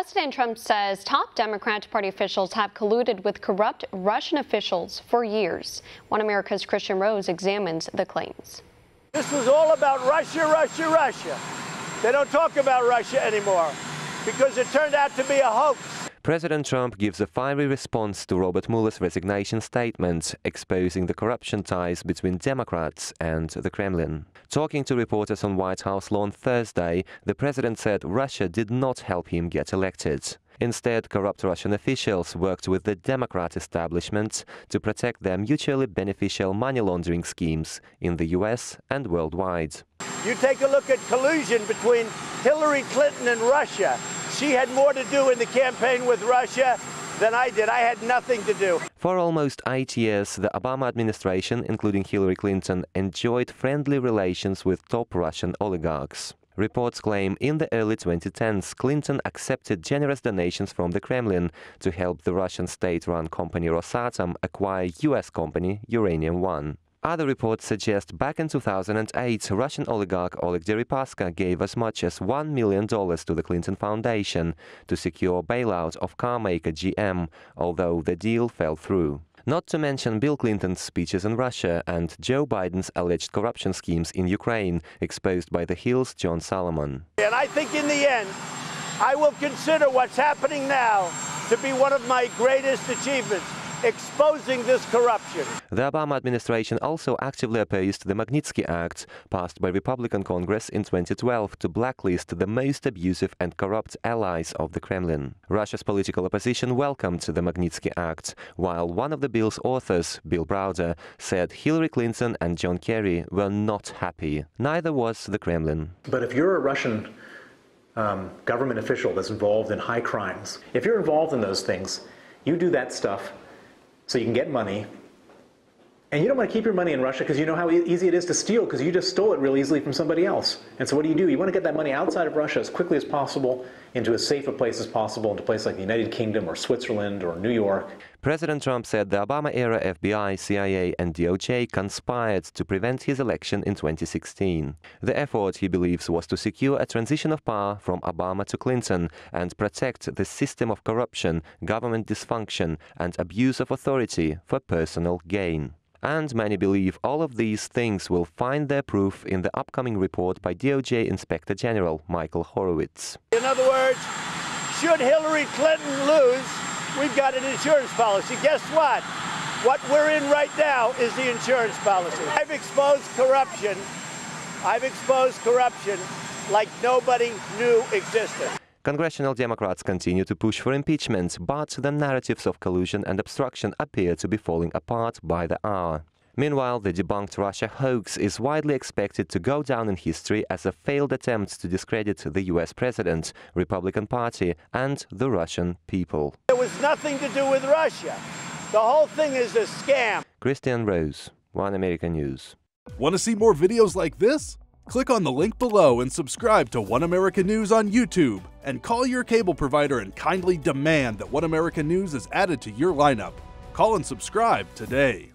President Trump says top Democrat Party officials have colluded with corrupt Russian officials for years. One America's Kristian Rouz examines the claims. This was all about Russia, Russia, Russia. They don't talk about Russia anymore because it turned out to be a hoax. President Trump gives a fiery response to Robert Mueller's resignation statement, exposing the corruption ties between Democrats and the Kremlin. Talking to reporters on White House lawn Thursday, the president said Russia did not help him get elected. Instead, corrupt Russian officials worked with the Democrat establishment to protect their mutually beneficial money laundering schemes in the US and worldwide. You take a look at collusion between Hillary Clinton and Russia. She had more to do in the campaign with Russia than I did. I had nothing to do. For almost eight years, the Obama administration, including Hillary Clinton, enjoyed friendly relations with top Russian oligarchs. Reports claim in the early 2010s, Clinton accepted generous donations from the Kremlin to help the Russian state-run company Rosatom acquire U.S. company Uranium One. Other reports suggest back in 2008, Russian oligarch Oleg Deripaska gave as much as $1 million to the Clinton Foundation to secure bailout of carmaker GM, although the deal fell through. Not to mention Bill Clinton's speeches in Russia and Joe Biden's alleged corruption schemes in Ukraine, exposed by The Hill's John Solomon. And I think in the end, I will consider what's happening now to be one of my greatest achievements exposing this corruption. The Obama administration also actively opposed the Magnitsky Act, passed by Republican Congress in 2012 to blacklist the most abusive and corrupt allies of the Kremlin. Russia's political opposition welcomed the Magnitsky Act, while one of the bill's authors, Bill Browder, said Hillary Clinton and John Kerry were not happy. Neither was the Kremlin. But if you're a Russian um, government official that's involved in high crimes, if you're involved in those things, you do that stuff so you can get money. And you don't want to keep your money in Russia because you know how easy it is to steal because you just stole it real easily from somebody else. And so what do you do? You want to get that money outside of Russia as quickly as possible into as safe a place as possible, into a place like the United Kingdom or Switzerland or New York. President Trump said the Obama era FBI, CIA, and DOJ conspired to prevent his election in 2016. The effort, he believes, was to secure a transition of power from Obama to Clinton and protect the system of corruption, government dysfunction, and abuse of authority for personal gain. And many believe all of these things will find their proof in the upcoming report by DOJ Inspector General Michael Horowitz. In other words, should Hillary Clinton lose, we've got an insurance policy. Guess what? What we're in right now is the insurance policy. I've exposed corruption. I've exposed corruption like nobody knew existed. Congressional Democrats continue to push for impeachment, but the narratives of collusion and obstruction appear to be falling apart by the hour. Meanwhile, the debunked Russia hoax is widely expected to go down in history as a failed attempt to discredit the US president, Republican Party, and the Russian people. It was nothing to do with Russia. The whole thing is a scam. Kristian Rouz, One American News. Want to see more videos like this? Click on the link below and subscribe to One America News on YouTube. And call your cable provider and kindly demand that One America News is added to your lineup. Call and subscribe today.